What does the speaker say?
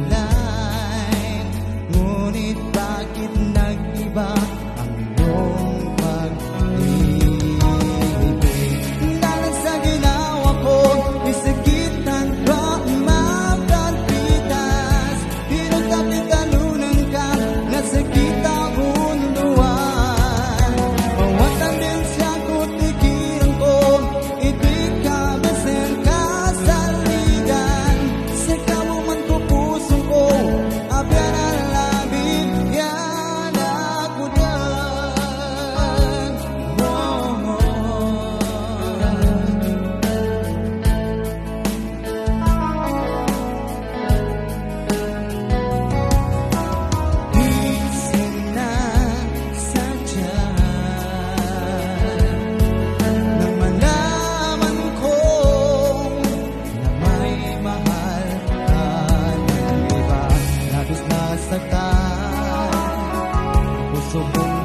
alay Ngunit bakit na Thank you.